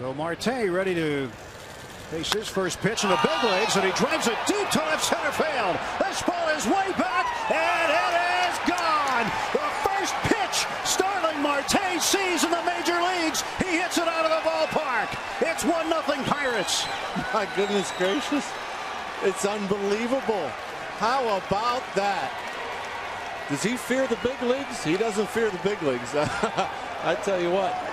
So Marte ready to face his first pitch in the big leagues, and he drives it deep to left center field. This ball is way back, and it is gone. The first pitch Starling Marte sees in the major leagues. He hits it out of the ballpark. It's 1 nothing Pirates. My goodness gracious. It's unbelievable. How about that? Does he fear the big leagues? He doesn't fear the big leagues. I tell you what.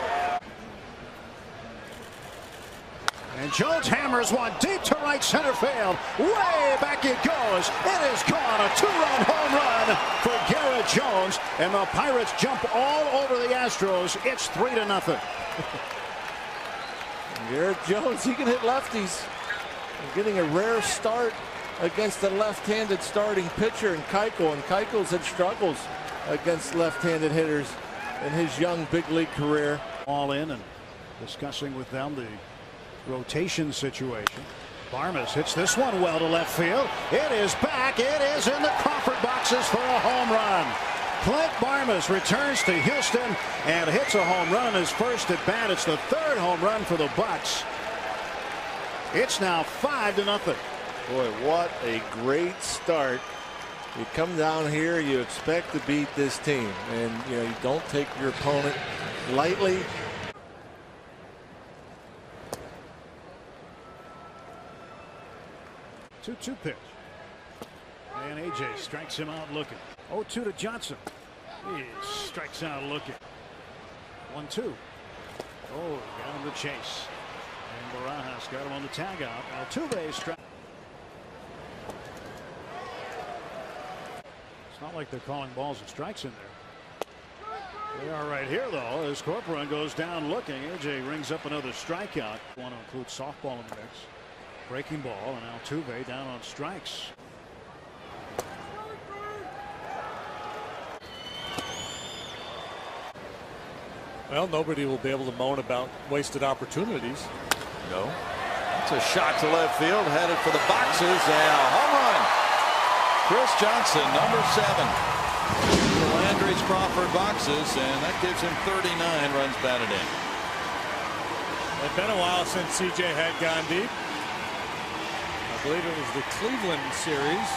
And Jones hammers one deep to right center field. Way back it goes. It is gone. A two-run home run for Garrett Jones. And the Pirates jump all over the Astros. It's three to nothing. Garrett Jones, he can hit lefties. He's getting a rare start against the left-handed starting pitcher in Keuchel. And Keuchel's had struggles against left-handed hitters in his young big league career. All in and discussing with them the rotation situation. Barmes hits this one well to left field. It is back. It is in the Crawford boxes for a home run. Clint Barmes returns to Houston and hits a home run his first at bat. It's the third home run for the Bucs. It's now five to nothing. Boy, what a great start. You come down here, you expect to beat this team, and you know you don't take your opponent lightly. Two-two pitch. And AJ strikes him out looking. 0-2 to Johnson. He strikes out looking. 1-2. Oh, got him to chase. And Barajas got him on the tag out. Altuve strike. It's not like they're calling balls and strikes in there. They are right here, though, as Corporan goes down looking. AJ rings up another strikeout. Want to include softball in the mix. Breaking ball, and Altuve down on strikes. Well, nobody will be able to moan about wasted opportunities. No. It's a shot to left field, headed for the boxes, and a home run. Chris Johnson, number seven. The Landry's Crawford boxes, and that gives him 39 runs batted in. It's been a while since CJ had gone deep. I believe it was the Cleveland series.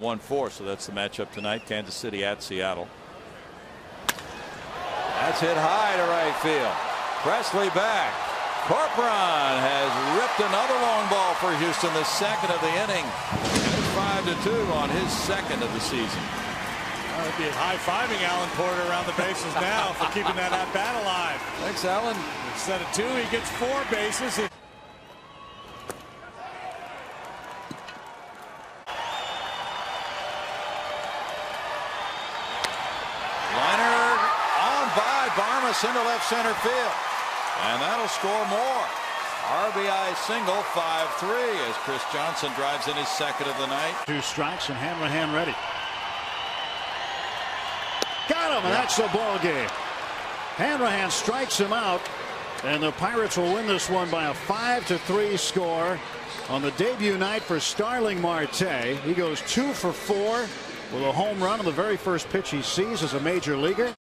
1-4, so that's the matchup tonight. Kansas City at Seattle. That's hit high to right field. Presley back. Corporan has ripped another long ball for Houston, the second of the inning. And five to two on his second of the season. Well, would be high-fiving Alan Porter around the bases now for keeping that at bat alive. Thanks, Alan. Instead of two, he gets four bases. Barmes into left center field. And that'll score more. RBI single 5-3 as Chris Johnson drives in his second of the night. Two strikes and Hanrahan ready. Got him, and that's the ball game. Hanrahan strikes him out, and the Pirates will win this one by a 5-3 score on the debut night for Starling Marte. He goes two for four with a home run on the very first pitch he sees as a major leaguer.